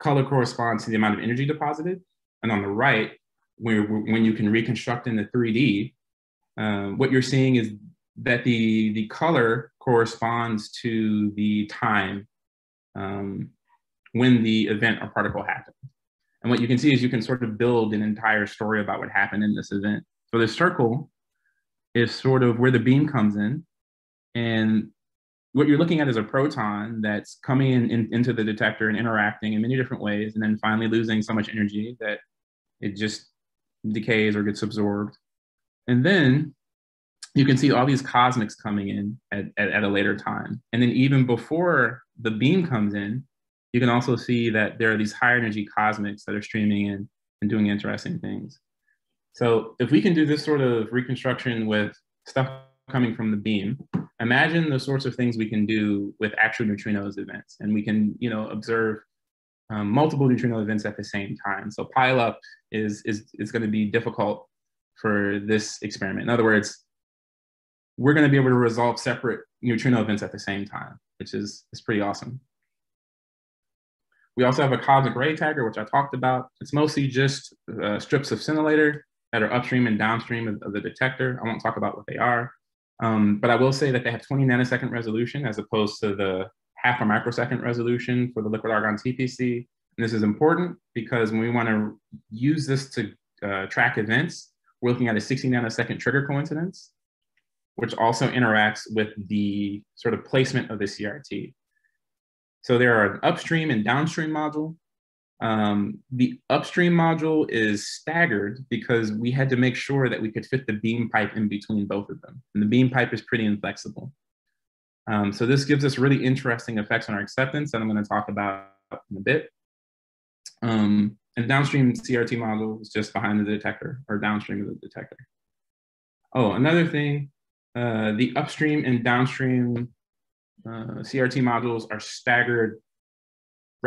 color corresponds to the amount of energy deposited, and on the right, where when you can reconstruct in the 3D, uh, what you're seeing is that the, the color corresponds to the time um, when the event or particle happened. And what you can see is you can sort of build an entire story about what happened in this event. So the circle is sort of where the beam comes in. And what you're looking at is a proton that's coming in, in, into the detector and interacting in many different ways, and then finally losing so much energy that it just decays or gets absorbed. And then you can see all these cosmics coming in at, at, at, a later time. And then even before the beam comes in, you can also see that there are these higher energy cosmics that are streaming in and doing interesting things. So if we can do this sort of reconstruction with stuff coming from the beam, imagine the sorts of things we can do with actual neutrinos events. And we can, you know, observe um, multiple neutrino events at the same time. So pileup is, is, is gonna be difficult for this experiment. In other words, we're going to be able to resolve separate neutrino events at the same time, which is, is pretty awesome. We also have a cosmic ray tagger, which I talked about. It's mostly just uh, strips of scintillator that are upstream and downstream of, of, the detector. I won't talk about what they are, um, but I will say that they have 20 nanosecond resolution as opposed to the half a microsecond resolution for the liquid argon TPC. And this is important because when we want to use this to uh, track events, we're looking at a 60 nanosecond trigger coincidence which also interacts with the sort of placement of the CRT. So there are an upstream and downstream module. Um, the upstream module is staggered because we had to make sure that we could fit the beam pipe in between both of them. And the beam pipe is pretty inflexible. Um, so this gives us really interesting effects on our acceptance that I'm gonna talk about in a bit. Um, and downstream CRT module is just behind the detector or downstream of the detector. Oh, another thing uh, the upstream and downstream uh, CRT modules are staggered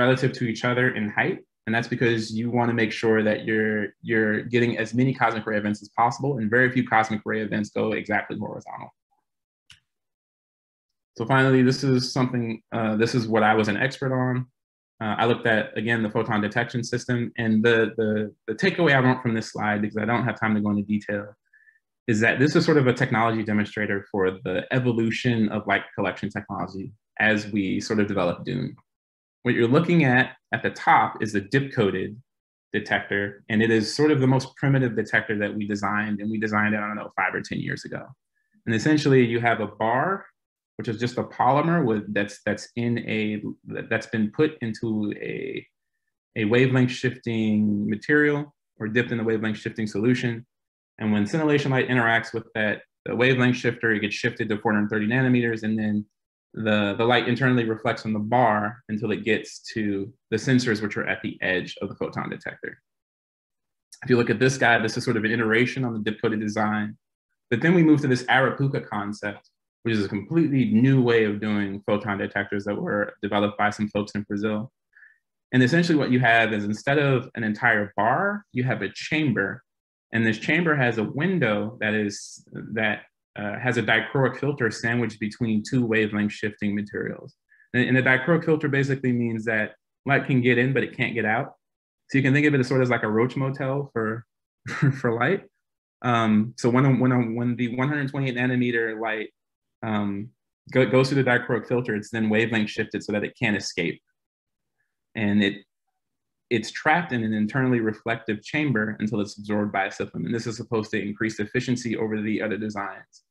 relative to each other in height. And that's because you want to make sure that you're, you're getting as many cosmic ray events as possible, and very few cosmic ray events go exactly horizontal. So finally, this is something, uh, this is what I was an expert on. Uh, I looked at, again, the photon detection system, and the, the, the takeaway I want from this slide, because I don't have time to go into detail, is that this is sort of a technology demonstrator for the evolution of light collection technology as we sort of develop Dune. What you're looking at at the top is the dip-coated detector, and it is sort of the most primitive detector that we designed, and we designed it, I don't know, five or 10 years ago. And essentially you have a bar, which is just a polymer with that's that's in a that's been put into a, a wavelength shifting material or dipped in the wavelength shifting solution and when scintillation light interacts with that the wavelength shifter, it gets shifted to 430 nanometers, and then the, the light internally reflects on the bar until it gets to the sensors, which are at the edge of the photon detector. If you look at this guy, this is sort of an iteration on the dip-coated design. But then we move to this Arapuca concept, which is a completely new way of doing photon detectors that were developed by some folks in Brazil. And essentially what you have is instead of an entire bar, you have a chamber and this chamber has a window that is that uh, has a dichroic filter sandwiched between two wavelength shifting materials. And, and a dichroic filter basically means that light can get in, but it can't get out. So you can think of it as sort of like a roach motel for for light. Um, so when when when the 128 nanometer light um, go, goes through the dichroic filter, it's then wavelength shifted so that it can't escape, and it it's trapped in an internally reflective chamber until it's absorbed by a SiPM. And this is supposed to increase efficiency over the other designs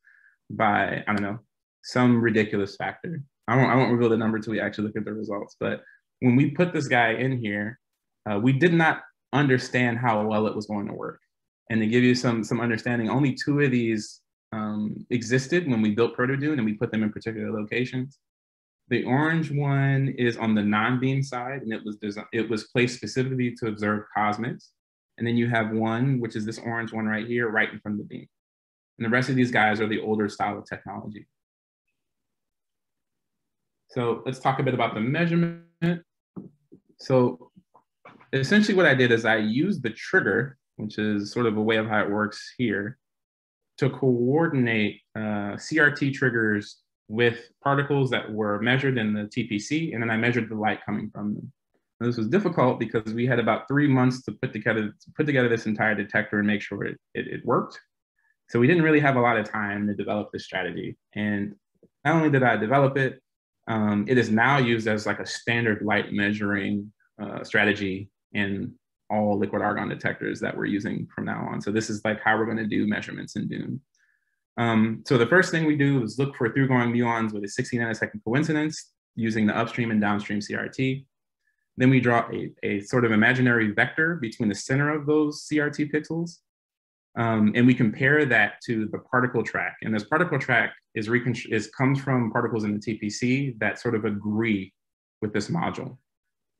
by I don't know some ridiculous factor. I won't I won't reveal the number until we actually look at the results. But when we put this guy in here, uh, we did not understand how well it was going to work. And to give you some some understanding, only two of these um, existed when we built ProtoDune and we put them in particular locations. The orange one is on the non-beam side, and it was designed, it was placed specifically to observe cosmics. And then you have one, which is this orange one right here, right in front of the beam. And the rest of these guys are the older style of technology. So let's talk a bit about the measurement. So essentially what I did is I used the trigger, which is sort of a way of how it works here, to coordinate uh, CRT triggers with particles that were measured in the TPC, and then I measured the light coming from them. And this was difficult because we had about three months to put together to put together this entire detector and make sure it, it, it worked. So we didn't really have a lot of time to develop this strategy. And not only did I develop it, um, it is now used as like a standard light measuring uh, strategy in all liquid argon detectors that we're using from now on. So this is like how we're going to do measurements in Dune. Um, so the first thing we do is look for through-going muons with a 16 nanosecond coincidence using the upstream and downstream CRT. Then we draw a, a sort of imaginary vector between the center of those CRT pixels. Um, and we compare that to the particle track. And this particle track is, is comes from particles in the TPC that sort of agree with this module.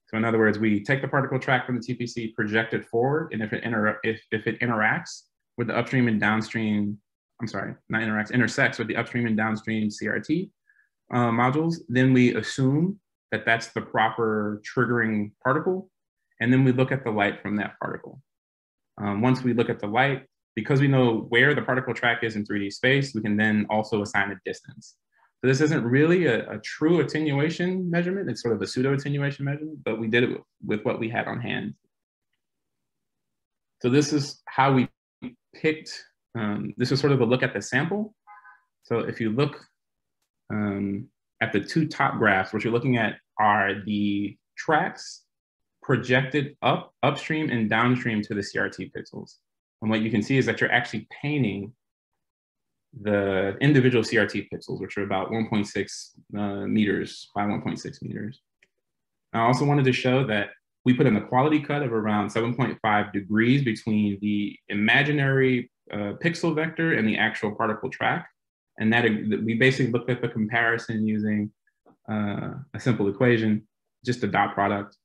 So in other words, we take the particle track from the TPC, project it forward, and if it, inter if, if it interacts with the upstream and downstream, I'm sorry, not interacts, intersects with the upstream and downstream CRT uh, modules, then we assume that that's the proper triggering particle, and then we look at the light from that particle. Um, once we look at the light, because we know where the particle track is in 3D space, we can then also assign a distance. So this isn't really a, a, true attenuation measurement. It's sort of a pseudo attenuation measurement, but we did it with, what we had on hand. So this is how we picked, um, this is sort of a look at the sample. So if you look um, at the two top graphs, what you're looking at are the tracks projected up, upstream and downstream to the CRT pixels. And what you can see is that you're actually painting the individual CRT pixels, which are about 1.6 uh, meters by 1.6 meters. I also wanted to show that we put in a quality cut of around 7.5 degrees between the imaginary uh, pixel vector and the actual particle track. And that we basically looked at the comparison using uh, a simple equation, just a dot product.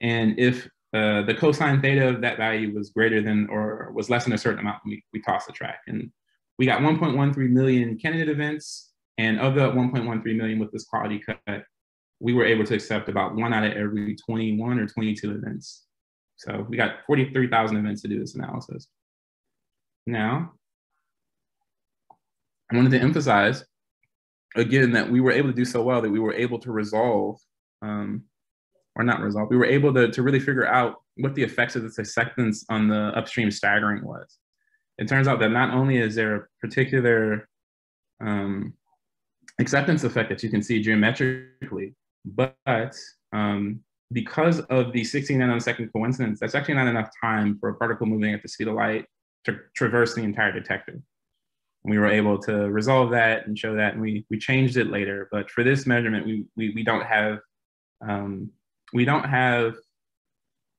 And if the cosine theta of that value was greater than or was less than a certain amount, we, we toss the track. And we got 1.13 million candidate events. And of the 1.13 million with this quality cut, we were able to accept about one out of every 21 or 22 events. So we got 43,000 events to do this analysis. Now, I wanted to emphasize again that we were able to do so well that we were able to resolve, um, or not resolve, we were able to, to really figure out what the effects of this acceptance on the upstream staggering was it turns out that not only is there a particular um, acceptance effect that you can see geometrically, but um, because of the 16 nanosecond coincidence, that's actually not enough time for a particle moving at the speed of light to traverse the entire detector. we were able to resolve that and show that, and we, we changed it later. But for this measurement, we, we, we don't have um, we don't have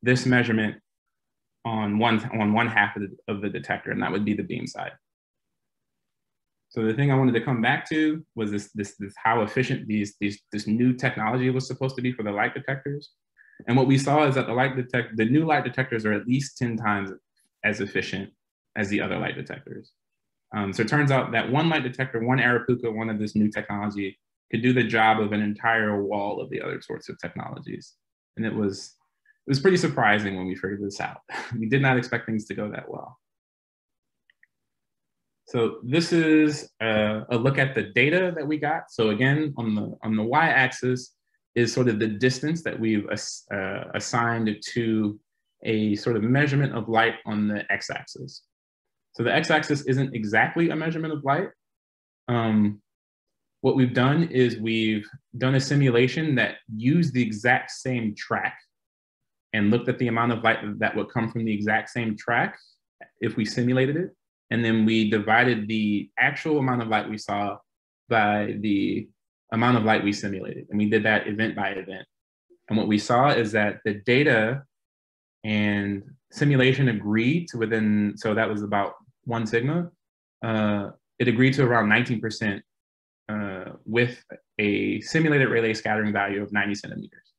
this measurement on one on one half of the, of the detector, and that would be the beam side. So the thing I wanted to come back to was this, this, this how efficient these, these, this new technology was supposed to be for the light detectors. And what we saw is that the light detect, the new light detectors are at least 10 times as efficient as the other light detectors. Um, so it turns out that one light detector, one Arapuca, one of this new technology could do the job of an entire wall of the other sorts of technologies. And it was it was pretty surprising when we figured this out. we did not expect things to go that well. So this is a, a, look at the data that we got. So again, on the, on the y-axis, is sort of the distance that we've uh, assigned to a sort of measurement of light on the x-axis. So the x-axis isn't exactly a measurement of light. Um, what we've done is we've done a simulation that used the exact same track and looked at the amount of light that would come from the exact same track if we simulated it. And then we divided the actual amount of light we saw by the amount of light we simulated. And we did that event by event. And what we saw is that the data and simulation agreed to within, so that was about one sigma, uh, it agreed to around 19% uh, with a simulated Rayleigh scattering value of 90 centimeters.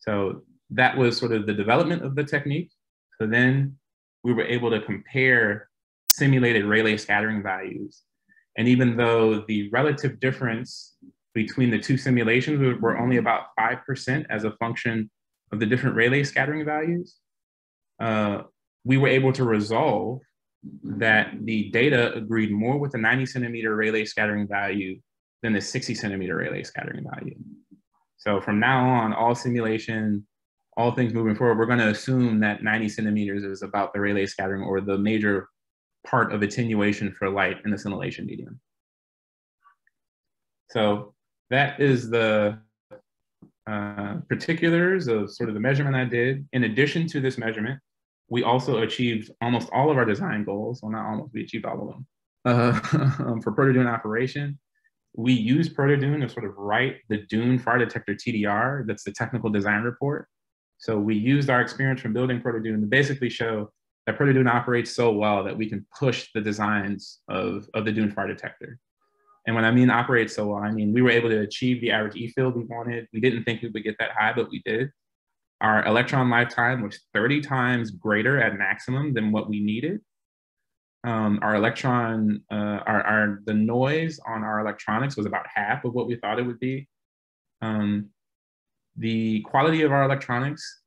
So that was sort of the development of the technique. So then we were able to compare simulated Rayleigh scattering values. And even though the relative difference between the two simulations were only about 5% as a function of the different Rayleigh scattering values, uh, we were able to resolve that the data agreed more with the 90 centimeter Rayleigh scattering value than the 60 centimeter Rayleigh scattering value. So from now on, all simulation, all things moving forward, we're going to assume that 90 centimeters is about the Rayleigh scattering or the major part of attenuation for light in the scintillation medium. So that is the uh, particulars of sort of the measurement I did. In addition to this measurement, we also achieved almost all of our design goals. Well, not almost, we achieved all of them. Uh, um, for ProtoDune operation, we use ProtoDune to sort of write the Dune far detector TDR, that's the technical design report. So we used our experience from building ProtoDune to basically show that ProtoDune operates so well that we can push the designs of, of the Dune far detector. And when I mean operate so well, I mean we were able to achieve the average E field we wanted. We didn't think we would get that high, but we did. Our electron lifetime was 30 times greater at maximum than what we needed. Um, our electron, uh, our, our, the noise on our electronics was about half of what we thought it would be. Um, the quality of our electronics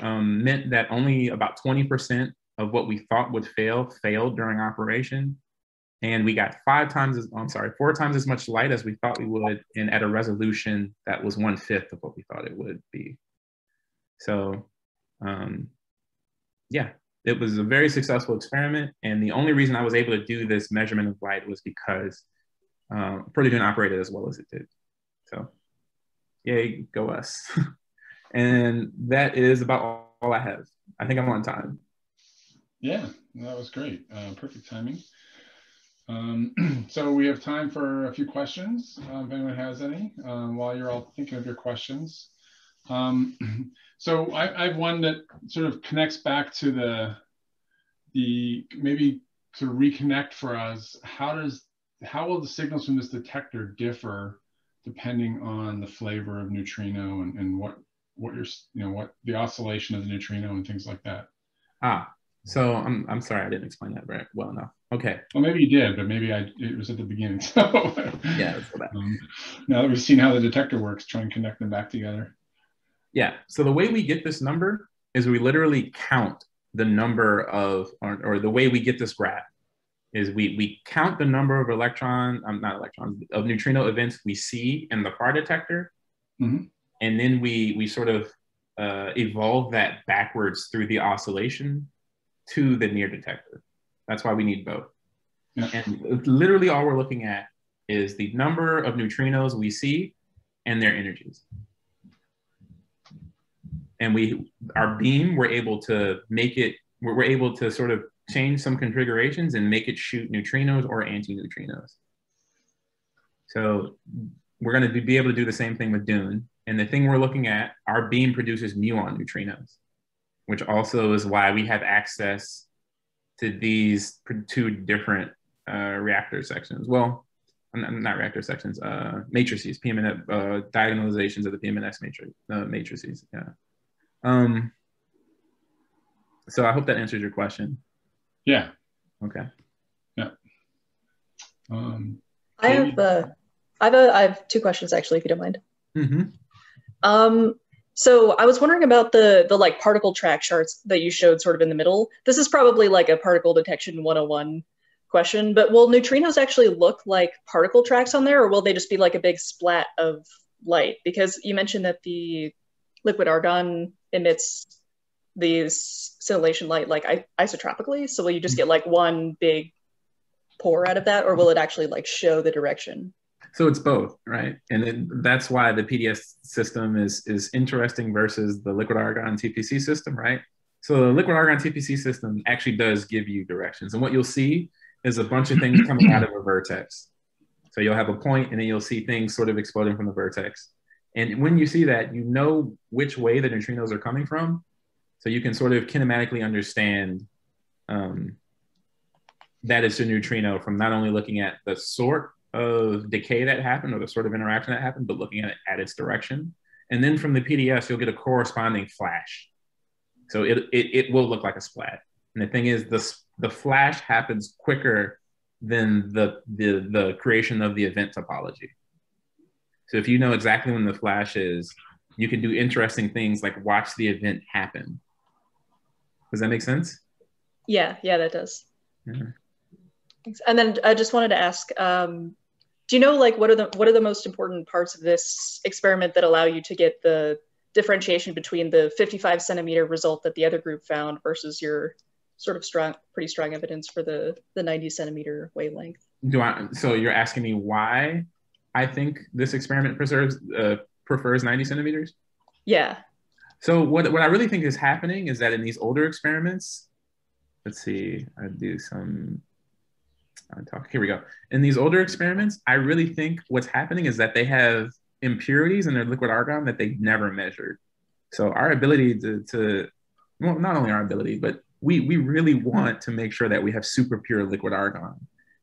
um, meant that only about 20% of what we thought would fail failed during operation. And we got five times as, I'm sorry, four times as much light as we thought we would and at a resolution that was one fifth of what we thought it would be. So, um, yeah, it was a very successful experiment. And the only reason I was able to do this measurement of light was because um, ProtoDune operated as well as it did. So, yay, go us. and that is about all I have. I think I'm on time. Yeah, that was great. Uh, perfect timing. Um, so we have time for a few questions, uh, if anyone has any, um, while you're all thinking of your questions. Um, so I, I, have one that sort of connects back to the, the maybe to reconnect for us, how does, how will the signals from this detector differ depending on the flavor of neutrino and, and what, what you're, you know, what the oscillation of the neutrino and things like that? Ah, so I'm, I'm sorry, I didn't explain that very well enough. Okay. Well, maybe you did, but maybe I it was at the beginning. So yeah, um, now that we've seen how the detector works, try and connect them back together. Yeah. So the way we get this number is we literally count the number of, or, or the way we get this graph is we we count the number of electron, um, not electrons, of neutrino events we see in the far detector, mm-hmm. and then we we sort of uh, evolve that backwards through the oscillation to the near detector. That's why we need both. Yeah. And literally all we're looking at is the number of neutrinos we see and their energies. And we, our beam, we're able to make it, we're able to sort of change some configurations and make it shoot neutrinos or anti-neutrinos. So we're going to be able to do the same thing with Dune. And the thing we're looking at, our beam produces muon neutrinos which also is why we have access to these two different uh, reactor sections. Well, not reactor sections, uh, matrices, PMN, uh, diagonalizations of the PMNS matrix, uh, matrices. Yeah. Um, so I hope that answers your question. Yeah. Okay. Yeah. Um, I have uh, I have a, I have two questions actually, if you don't mind. Mm-hmm. Um, so I was wondering about the the like particle track charts that you showed sort of in the middle. This is probably like a particle detection 101 question, but will neutrinos actually look like particle tracks on there or will they just be like a big splat of light? Because you mentioned that the liquid argon emits these scintillation light like isotropically. So will you just hmm. get like one big pour out of that, or will it actually like show the direction? So it's both, right? And then that's why the PDS system is is interesting versus the liquid argon TPC system, right? So the liquid argon TPC system actually does give you directions, and what you'll see is a bunch of things coming out of a vertex. So you'll have a point, and then you'll see things sort of exploding from the vertex. And when you see that, you know which way the neutrinos are coming from, so you can sort of kinematically understand um, that it's a neutrino from not only looking at the sort of decay that happened or the sort of interaction that happened, but looking at it at its direction. And then from the PDS, you'll get a corresponding flash. So it, it, it will look like a splat. And the thing is, the, the flash happens quicker than the, the, the creation of the event topology. So if you know exactly when the flash is, you can do interesting things like watch the event happen. Does that make sense? Yeah, yeah, that does. And then I just wanted to ask, um, do you know like what are the what are the most important parts of this experiment that allow you to get the differentiation between the 55 centimeter result that the other group found versus your sort of strong, pretty strong evidence for the the 90 centimeter wavelength? Do I? So you're asking me why I think this experiment preserves uh, prefers 90 centimeters? Yeah. So what what I really think is happening is that in these older experiments, let's see, I do some I talk. Here we go. In these older experiments, I really think what's happening is that they have impurities in their liquid argon that they never measured. So our ability to, to well, not only our ability, but we we really want to make sure that we have super pure liquid argon.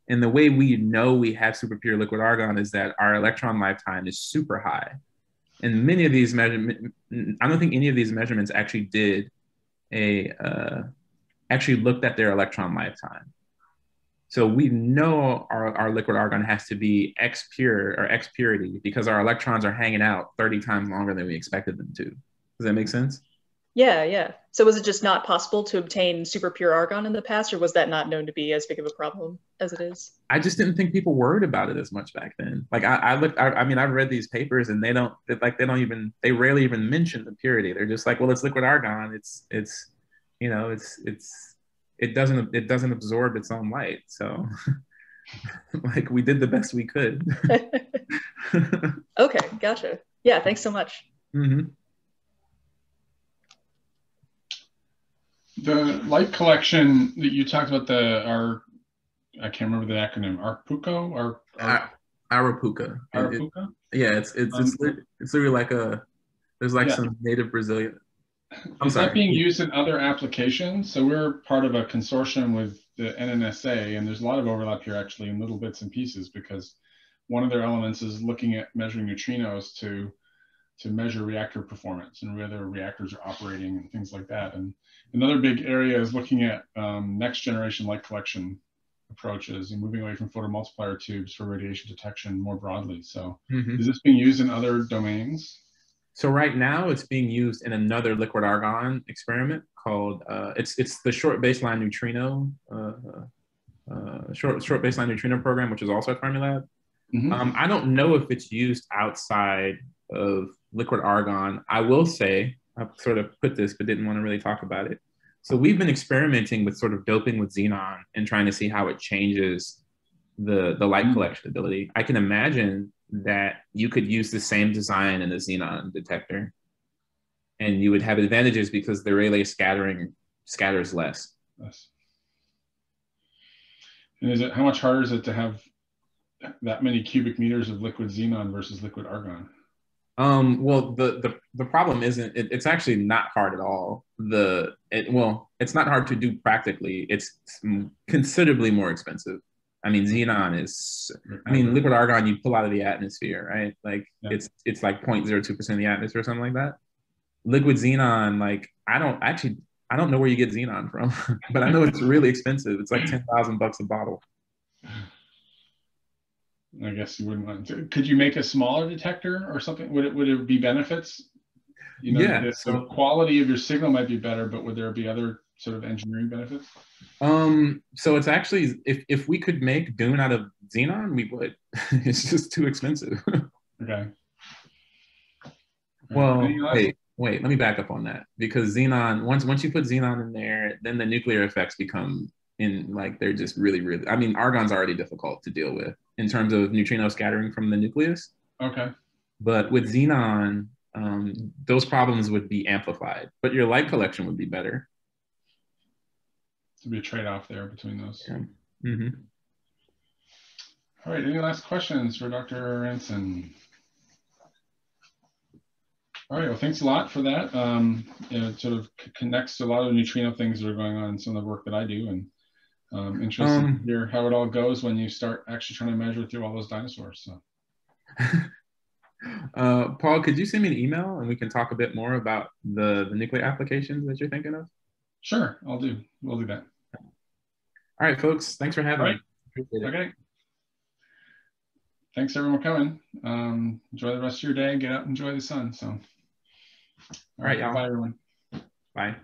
And the way we know we have super pure liquid argon is that our electron lifetime is super high. And many of these measurements, I don't think any of these measurements actually did a uh, actually looked at their electron lifetime. So we know our, our liquid argon has to be X pure or X purity because our electrons are hanging out 30 times longer than we expected them to. Does that make sense? Yeah, yeah. So was it just not possible to obtain super pure argon in the past, or was that not known to be as big of a problem as it is? I just didn't think people worried about it as much back then. Like I, I looked, I, I mean, I've read these papers and they don't, like they don't even, they rarely even mention the purity. They're just like, well, it's liquid argon. It's, it's, you know, it's, it's, it doesn't it doesn't absorb its own light so like we did the best we could okay gotcha yeah thanks so much mm-hmm. The light collection that you talked about the our i can't remember the acronym arpuco or Ar- arapuca arapuca it, yeah it's it's it's, um, it's literally like a there's like yeah. some native brazilian I'm is sorry. that being used in other applications? So we're part of a consortium with the NNSA, and there's a lot of overlap here actually in little bits and pieces because one of their elements is looking at measuring neutrinos to to measure reactor performance and whether reactors are operating and things like that. And another big area is looking at um, next generation light collection approaches and moving away from photomultiplier tubes for radiation detection more broadly. So mm-hmm. is this being used in other domains? So right now it's being used in another liquid argon experiment called uh, it's it's the short baseline neutrino uh, uh, short short baseline neutrino program, which is also at Fermilab. Mm-hmm. Um, I don't know if it's used outside of liquid argon. I will say I sort of put this, but didn't want to really talk about it. So we've been experimenting with sort of doping with xenon and trying to see how it changes the the light mm-hmm. collection ability. I can imagine that you could use the same design in a xenon detector and you would have advantages because the Rayleigh scattering scatters less. Yes. And is it how much harder is it to have that many cubic meters of liquid xenon versus liquid argon? Um, well, the, the, the problem isn't, it, it's actually not hard at all. The, it, well, it's not hard to do practically. It's considerably more expensive. I mean, xenon is, I mean, liquid argon you pull out of the atmosphere, right? Like yeah. it's it's like 0.02 percent of the atmosphere or something like that. Liquid xenon, like I don't actually I don't know where you get xenon from, but I know it's really expensive. It's like ten thousand bucks a bottle. I guess you wouldn't want to. Could you make a smaller detector or something? Would it would it be benefits? You know, yeah. The, so, the quality of your signal might be better, but would there be other sort of engineering benefits? Um, so it's actually if if we could make Dune out of xenon, we would. it's just too expensive. okay. Well, wait, wait. Let me back up on that because xenon. Once once you put xenon in there, then the nuclear effects become in like they're just really really. I mean, argon's already difficult to deal with in terms of neutrino scattering from the nucleus. Okay. But with xenon, um, those problems would be amplified. But your light collection would be better. There'd be a trade-off there between those. Yeah. Mm-hmm. All right. Any last questions for Dr. Ramson? All right, well, thanks a lot for that. Um, it sort of connects to a lot of the neutrino things that are going on in some of the work that I do, and um, interested um, to hear how it all goes when you start actually trying to measure through all those dinosaurs. So, uh, Paul, could you send me an email and we can talk a bit more about the the nuclear applications that you're thinking of? Sure, I'll do. We'll do that. All right, folks. Thanks for having right. me. Okay. Thanks everyone for coming. Um, enjoy the rest of your day. Get out, enjoy the sun. So. All right, y'all. Bye, everyone. Bye.